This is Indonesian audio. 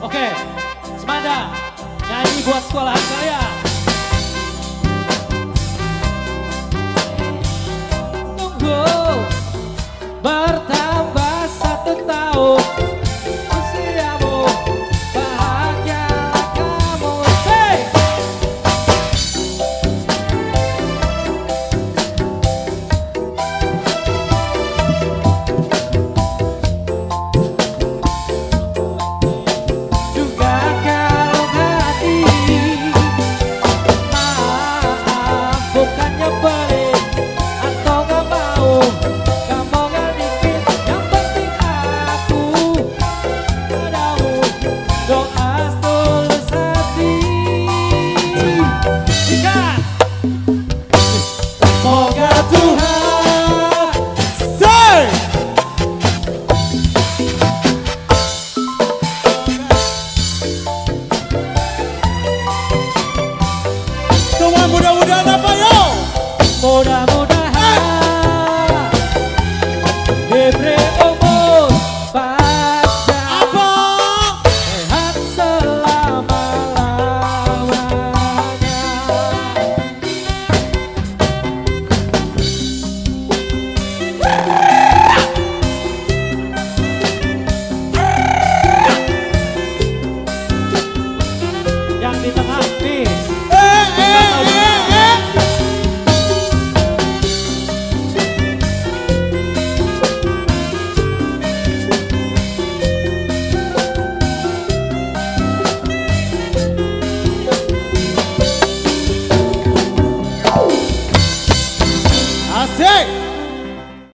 Oke, Semanda, nyanyi buat sekolahan kalian. Happy Bahama.